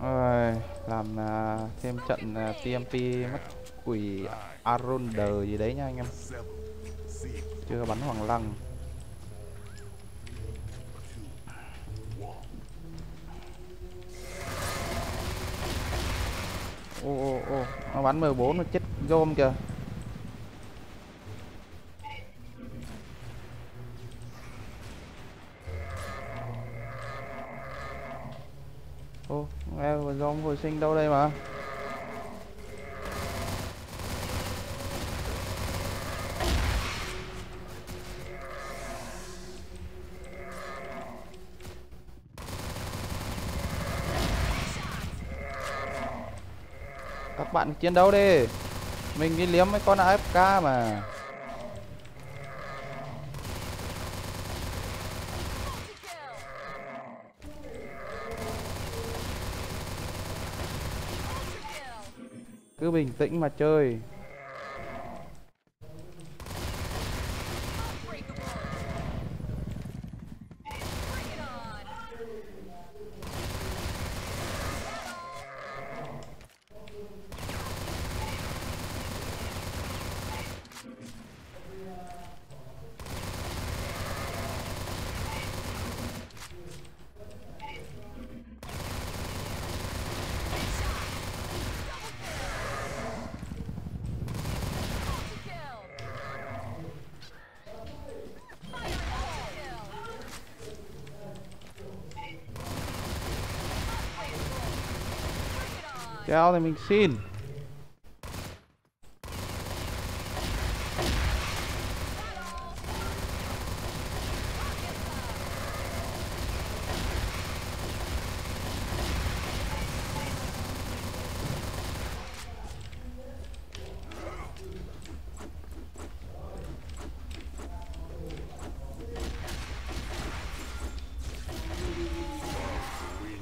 Ôi, làm uh, thêm trận à, uh, TMP mất quỷ Aronder gì đấy nha anh em. Chưa bắn hoàng lăng. Ô ô ô nó bắn 14 nó chết rôm kìa ô nghe rôm hồi sinh đâu đây mà. Các bạn chiến đấu đi. Mình đi liếm mấy con AFK mà. Cứ bình tĩnh mà chơi. Kéo thì mình xin.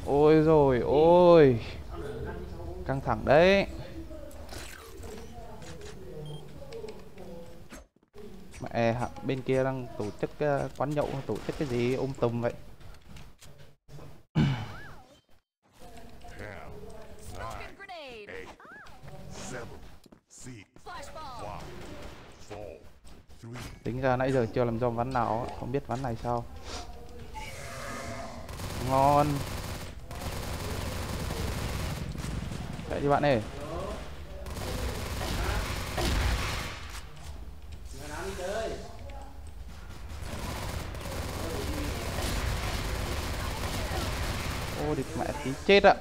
Ôi rồi ôi Căng thẳng đấy Mẹ hả, bên kia đang tổ chức uh, quán nhậu tổ chức cái gì ôm tùm vậy? Tính ra nãy giờ chưa làm do ván nào Không biết ván này sao. Ngon. Chạy đi bạn ơi. Chết ạ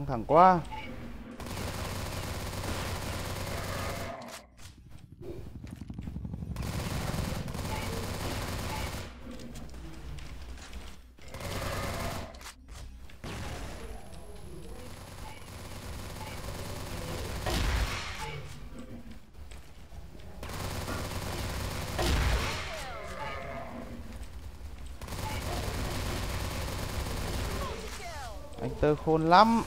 Căng thẳng quá. Anh tơ khôn lắm.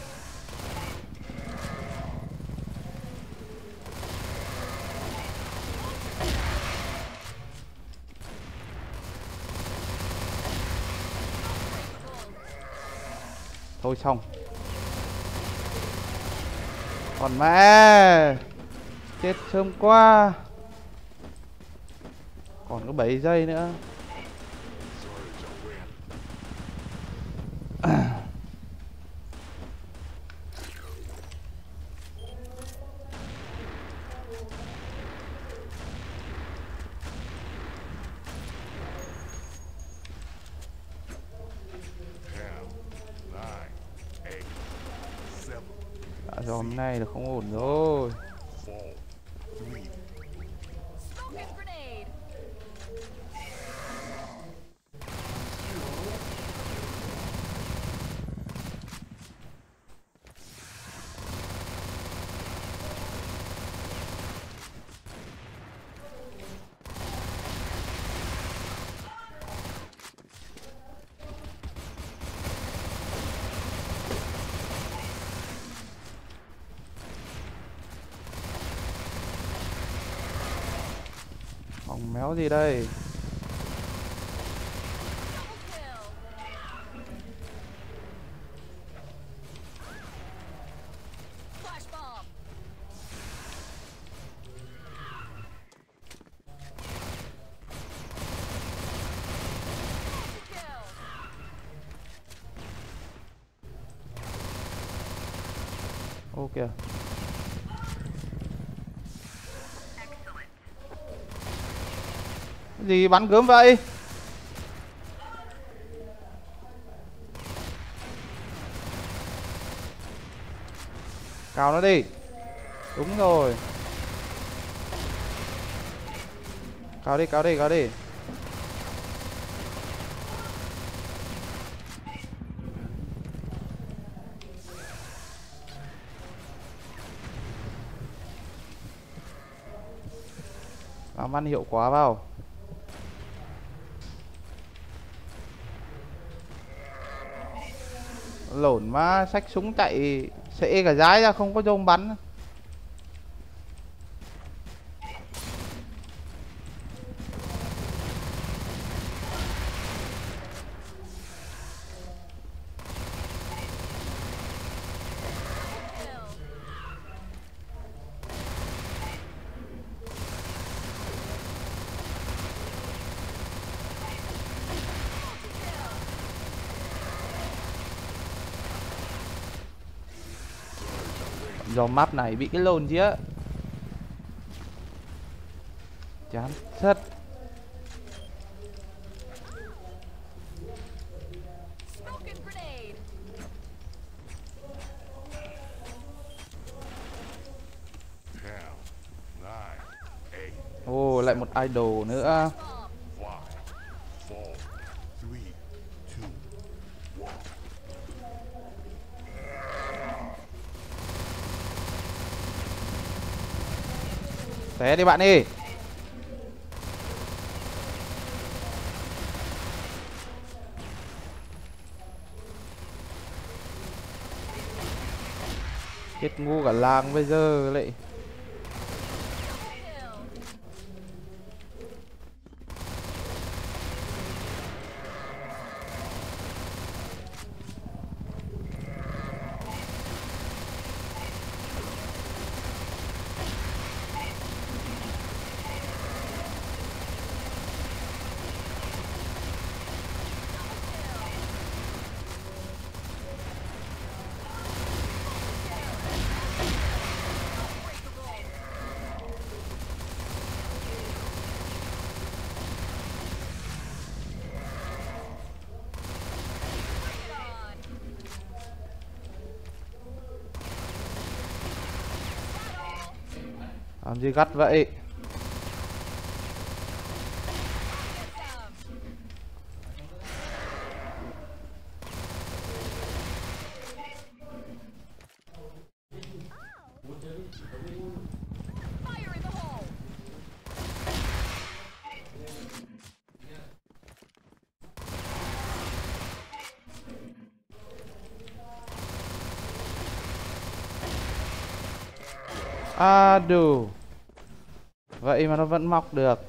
Thôi xong Còn mẹ Chết sớm quá. Còn có 7 giây nữa Dạ rồi hôm nay là không ổn rồi Fall. Three. Smoking grenade. Hỏng méo gì đây Double gì bắn gớm vậy. Cào nó đi. Đúng rồi. Cào đi, cào đi, cào đi. Làm ăn hiệu quả vào. Mà má súng chạy Sẽ cả dái ra không có dông bắn. Do map này bị cái lồn chứ Chán thật. Ồ lại một idol nữa Bomb. Five. Four. Three. Two. One. Xé đi bạn đi. Chết ngu cả làng bây giờ lại. Làm gì gắt vậy à, Aduh some. Fire in the hole. À đủ Vậy mà nó vẫn mọc được.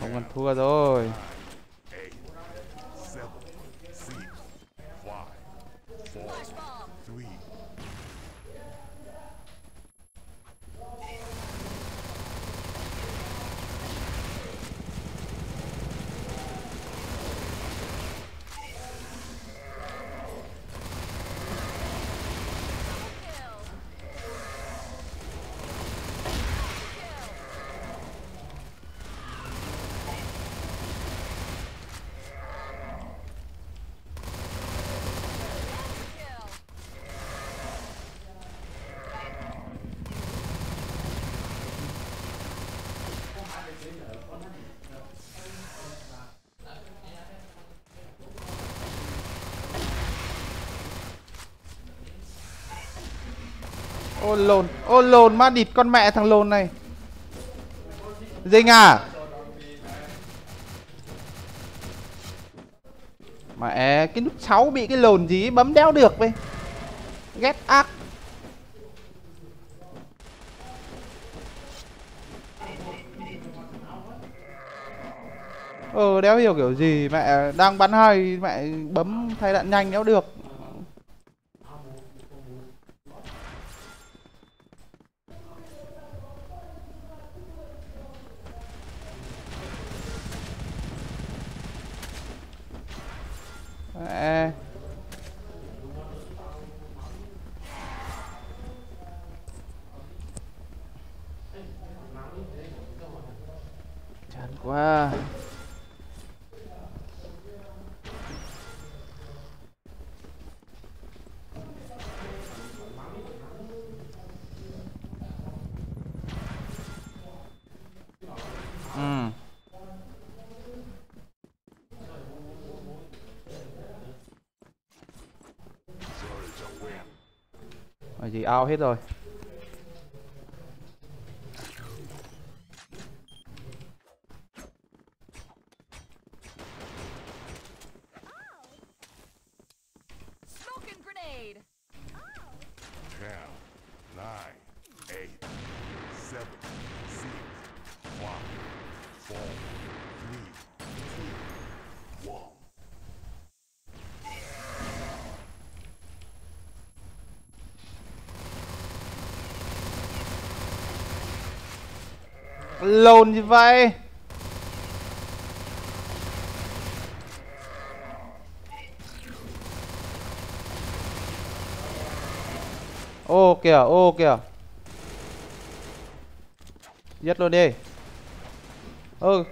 Không còn thua rồi. Ô lồn, ô lồn ma địt con mẹ thằng lồn này. Dinh à? Mẹ cái nút 6 bị cái lồn gì bấm đéo được vậy. Ghét ác. Ờ đéo hiểu kiểu gì mẹ đang bắn hay mẹ bấm thay đạn nhanh đéo được. Quá. Ừ. Gì ao hết rồi. Smoke and grenade. Ten, nine, eight, seven, six, five, four, three, two, one. Lồn gì vậy? Ô kìa, ô kìa. Giết luôn đi. Ừ,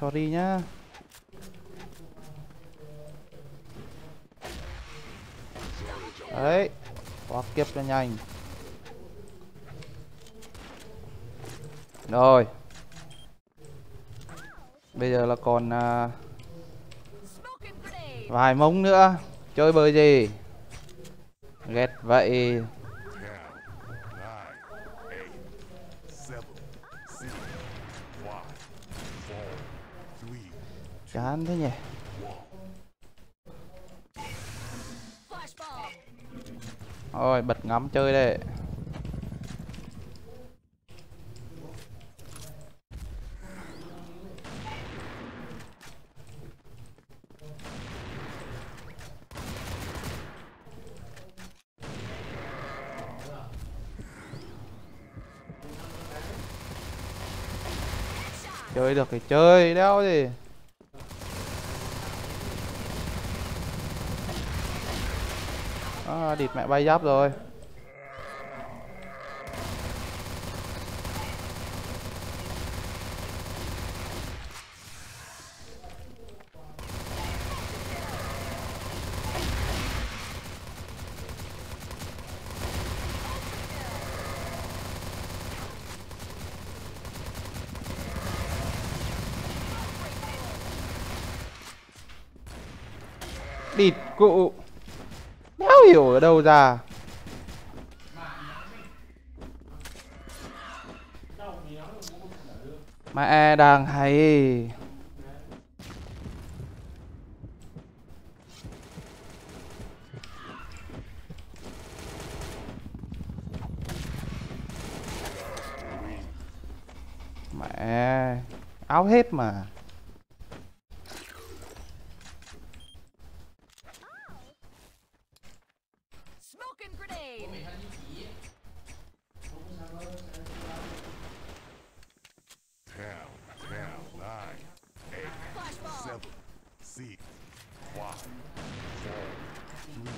sorry nhá. Đấy. Quá kiếp cho nhanh. Rồi. Bây giờ là còn à, vài mống nữa. Chơi bơi gì? Ghét vậy. Chán thế nhỉ. Thôi bật ngắm chơi đây. Chơi được thì chơi, đéo gì. À, địt mẹ bay giáp rồi. địt cụ. Hiểu ở đâu ra. Mẹ đang hay. Mẹ áo hết mà. Smoking grenade. ten, ten, nine, eight, Flash bomb. seven, six, five, four, three,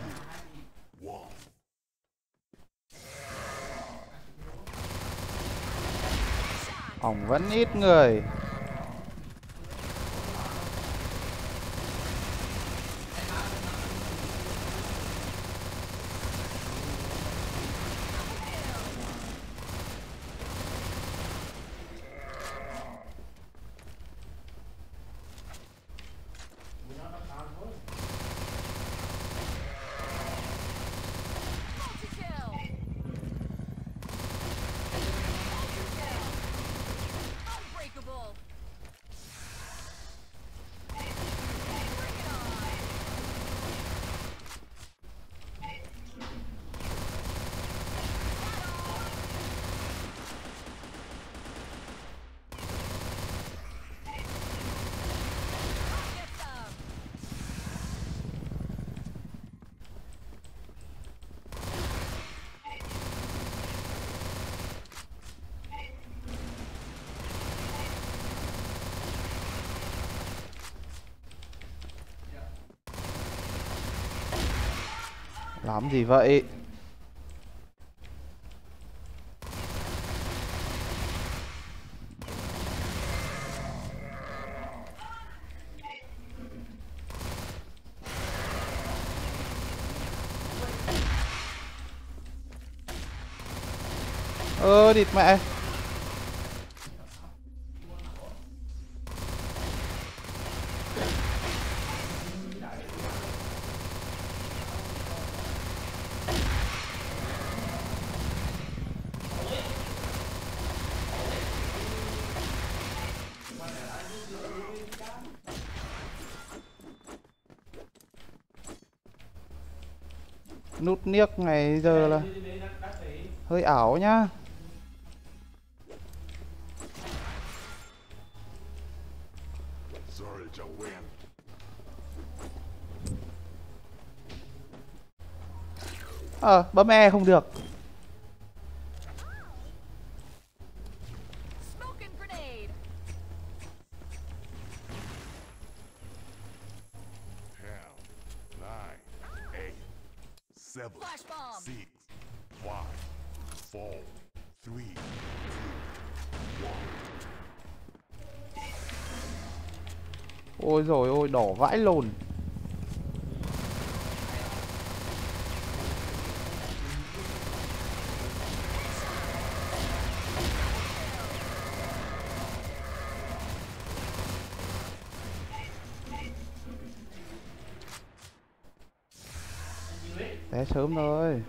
two, one. Ổng vẫn ít người. Làm gì vậy? Ơ, địt mẹ. Niếc ngày giờ là hơi ảo nhá. Ờ, bấm E không được. Smoking grenade. Ten, nine, eight, seven, Flash bomb. six, five, four, three, two, one. Ôi rồi ôi, đỏ vãi lồn. Sớm thôi.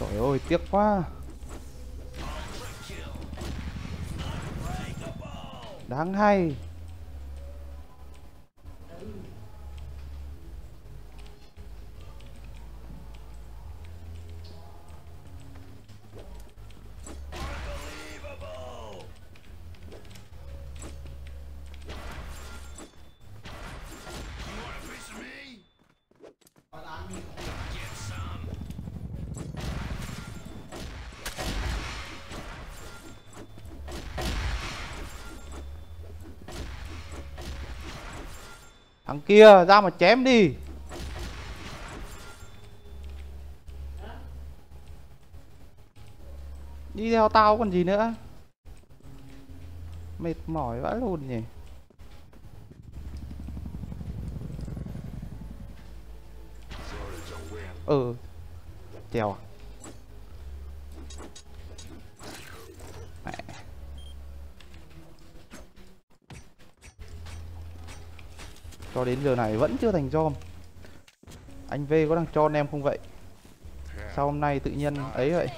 Trời ơi, tiếc quá. Đáng hay. Thằng kia, ra mà chém đi. Đi theo tao còn gì nữa. Mệt mỏi vãi luôn nhỉ. Ừ. Trèo à? Cho đến giờ này vẫn chưa thành Dom Anh V có đang cho anh em không vậy? Sao hôm nay tự nhiên ấy vậy?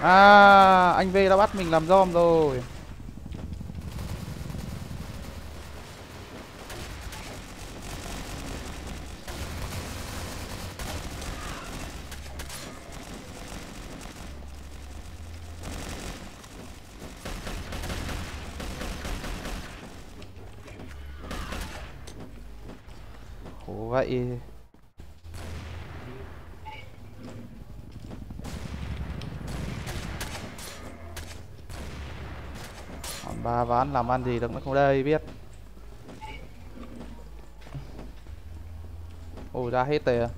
À, anh V đã bắt mình làm Dom rồi vậy. Ba ván làm ăn gì được nó không đây, biết. Ồ ra hết tiền.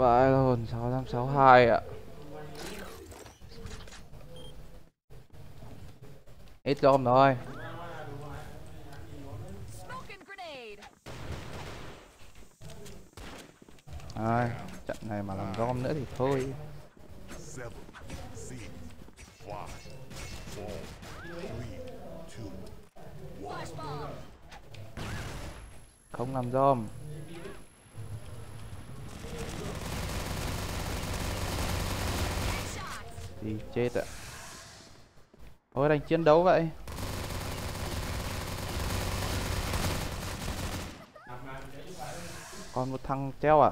và Iron 6562 ạ. Ít dom rồi Ai, trận này mà làm dom nữa thì thôi. Không làm dom thì chết ạ. Ôi đang chiến đấu vậy. Còn một thằng treo à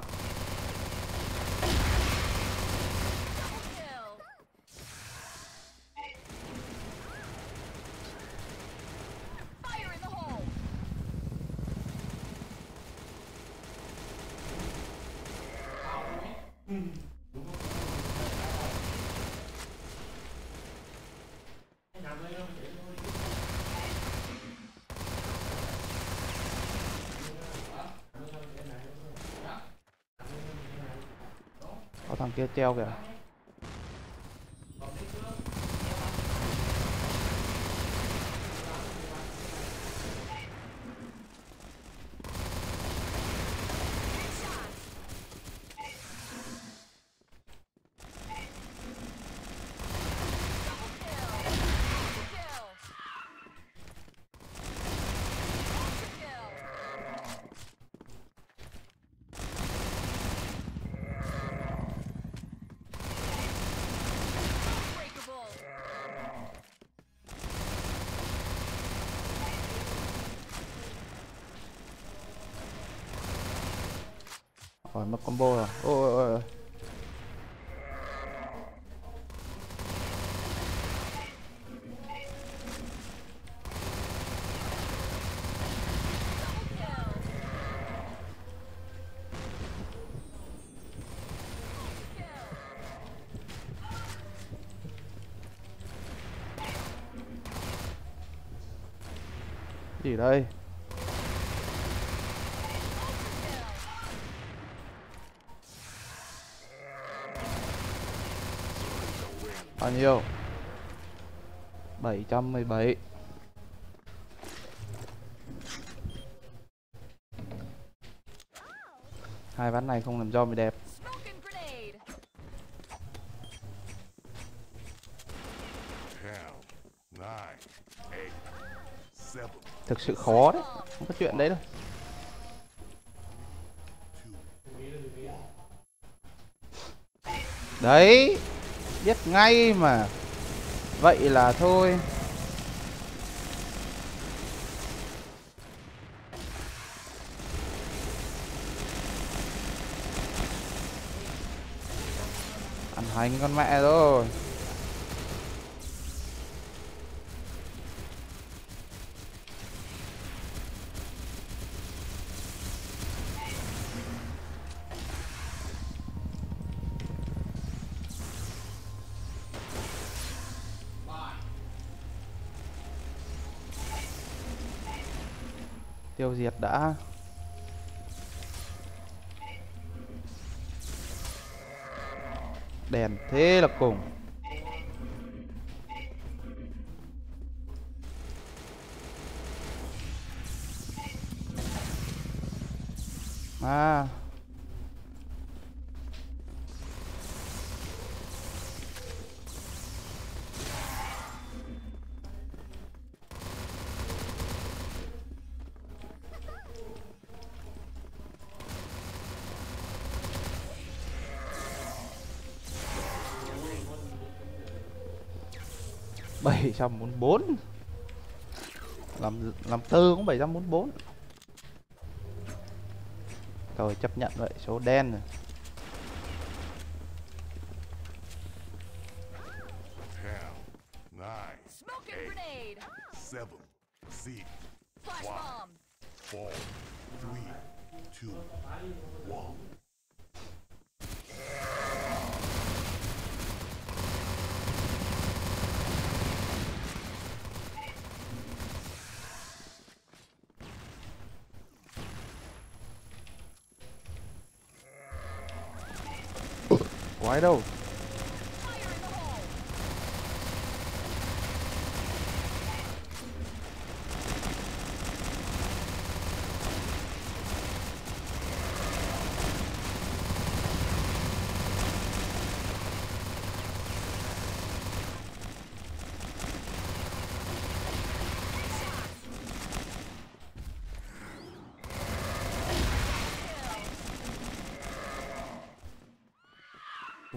thằng kia treo kìa. Rồi mất combo rồi. Ôi ôi ôi. Gì đây? Bao nhiêu? 717 hai ván này không làm cho mới đẹp. Thực sự khó đấy, không có chuyện đấy đâu. Đấy biết ngay mà. Vậy là thôi. Ăn hành con mẹ rồi. Tiêu diệt đã. Đèn thế là cùng. 744 làm làm tư cũng 744 rồi chấp nhận vậy số đen rồi. Đâu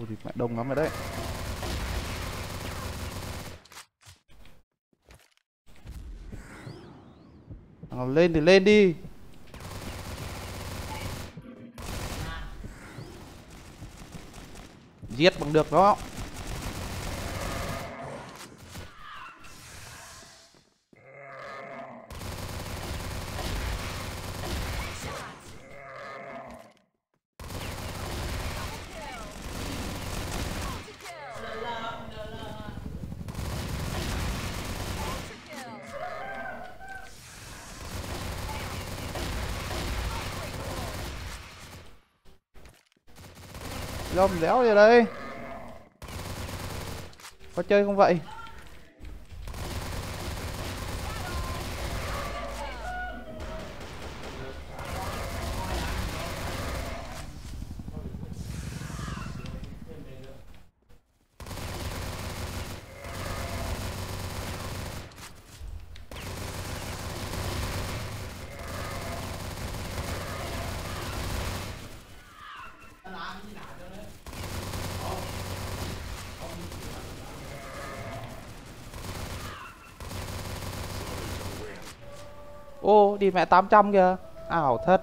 Ôi thì mẹ đông lắm rồi đấy. Nào, lên thì lên đi. Giết bằng được đó. Lom đéo gì đây. Có chơi không vậy Ô đi mẹ 800 kìa. Ảo thật